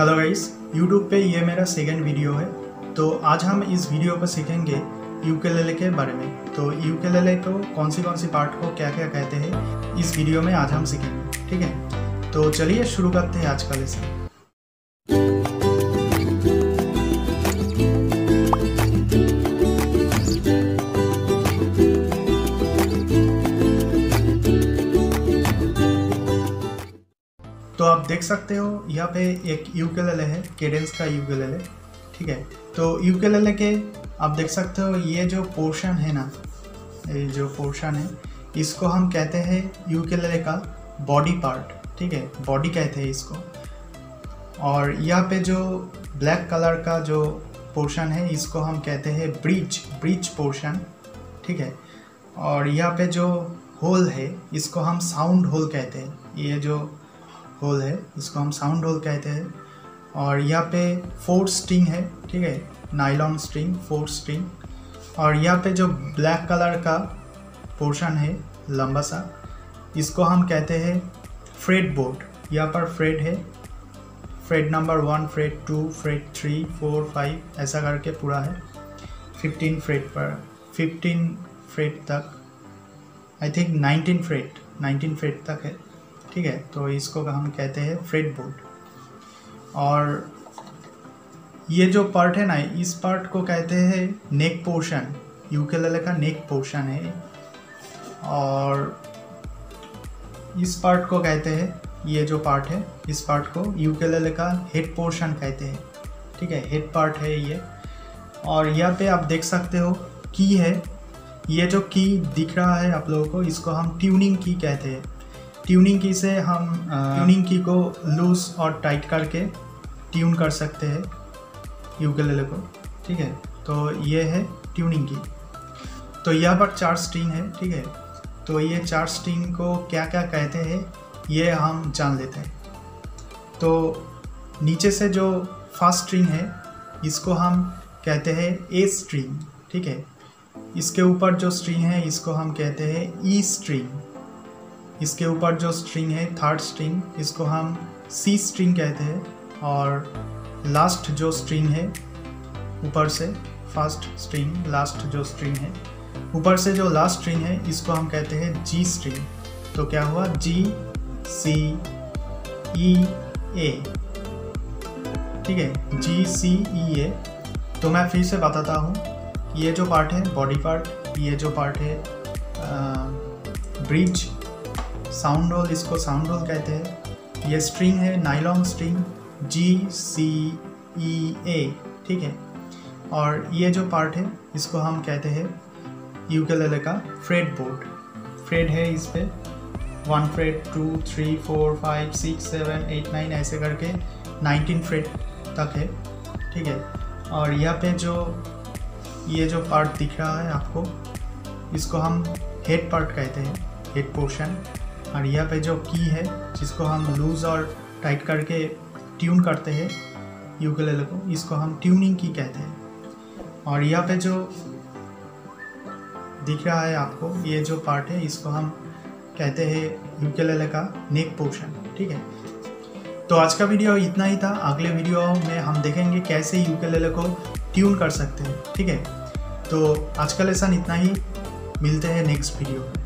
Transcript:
Hello guys YouTube पे ये मेरा सेकेंड वीडियो है। तो आज हम इस वीडियो पर सीखेंगे यूकेलेले के बारे में। तो यू यूकेलेले को कौन सी कौन सी पार्ट को क्या क्या कहते हैं, इस वीडियो में आज हम सीखेंगे, ठीक है? तो चलिए शुरू करते हैं आज का लेसन तो आप देख सकते हो, यहाँ पे एक यूकेलेले है केडेंस का यू ठीक है? तो यू के आप देख सकते हो, ये जो पोर्शन है ना, ये जो पोर्शन है, इसको हम कहते हैं यूकेलेले का बॉडी पार्ट ठीक है? बॉडी कहते हैं इसको। और यहाँ पे जो ब्लैक कलर का जो पोर्शन है, इसको हम कहते हैं ब्रिज ब्रिज पोर्शन ठीक है? और यहाँ पे जो होल है, इसको हम साउंड होल कहते हैं। ये जो होल है इसको हम साउंड होल कहते हैं। और यहाँ पे फोर स्ट्रिंग है, ठीक है? नाइलॉन स्ट्रिंग फोर स्ट्रिंग और यहाँ पे जो ब्लैक कलर का पोर्शन है, लंबा सा, इसको हम कहते हैं फ्रेड बोर्ड यहाँ पर फ्रेड है। Fret number one fret two fret three four five ऐसा करके पूरा है। फिफ्टीन फ्रेड पर फिफ्टीन फ्रेड तक। I think nineteen fret nineteen fret तक है। ठीक है? तो इसको हम कहते हैं फ्रेड बोर्ड और ये जो पार्ट है ना, इस पार्ट को कहते हैं नेक पोर्शन यूकेलेले का नेक पोर्शन है. और इस पार्ट को कहते हैं, ये जो पार्ट है, इस पार्ट को यूकेलेले का हेड पोर्शन कहते हैं. ठीक है? हेड पार्ट है ये. और यहाँ पे आप देख सकते हो की है. ये जो की दिख रहा है आप लोगों को, इसको हम ट्यूनिंग की कहते हैं. ट्यूनिंग की से हम ट्यूनिंग की को लूज और टाइट करके ट्यून कर सकते हैं यूकेलेले को ठीक है? तो ये है ट्यूनिंग की। तो यहाँ पर चार स्ट्रिंग है ठीक है? तो ये चार स्ट्रिंग को क्या क्या कहते हैं ये हम जान लेते हैं। तो नीचे से जो फ़र्स्ट स्ट्रिंग है इसको हम कहते हैं ए स्ट्रिंग ठीक है? इसके ऊपर जो स्ट्रिंग है इसको हम कहते हैं ई स्ट्रिंग इसके ऊपर जो स्ट्रिंग है थर्ड स्ट्रिंग इसको हम सी स्ट्रिंग कहते हैं और लास्ट जो स्ट्रिंग है, ऊपर से फ़र्स्ट स्ट्रिंग लास्ट जो स्ट्रिंग है, ऊपर से जो लास्ट स्ट्रिंग है, इसको हम कहते हैं जी स्ट्रिंग तो क्या हुआ? जी सी ई ए ठीक है? जी सी ई ए तो मैं फिर से बताता हूँ, ये जो पार्ट है बॉडी पार्ट ये जो पार्ट है ब्रिज साउंड रोल इसको साउंड रोल कहते हैं। ये स्ट्रिंग है नाइलॉन्ग स्ट्रिंग जी सी ई ए ठीक है? और ये जो पार्ट है, इसको हम कहते हैं यूकेलेले का फ्रेड बोर्ड फ्रेड है इस पर one fret two three four five six seven eight nine ऐसे करके नाइनटीन फ्रेड तक है, ठीक है? और यहाँ पे जो, ये जो पार्ट दिख रहा है आपको, इसको हम हेड पार्ट कहते हैं हेड पोर्शन और यहाँ पे जो की है, जिसको हम लूज़ और टाइट करके ट्यून करते हैं यूकेलेले को, इसको हम ट्यूनिंग की कहते हैं। और यहाँ पे जो दिख रहा है आपको, ये जो पार्ट है, इसको हम कहते हैं यूकेलेले का नेक पोर्शन ठीक है? तो आज का वीडियो इतना ही था। अगले वीडियो में हम देखेंगे कैसे यूकेलेले को ट्यून कर सकते हैं, ठीक है? तो आज का लेसन इतना ही। मिलते हैं नेक्स्ट वीडियो में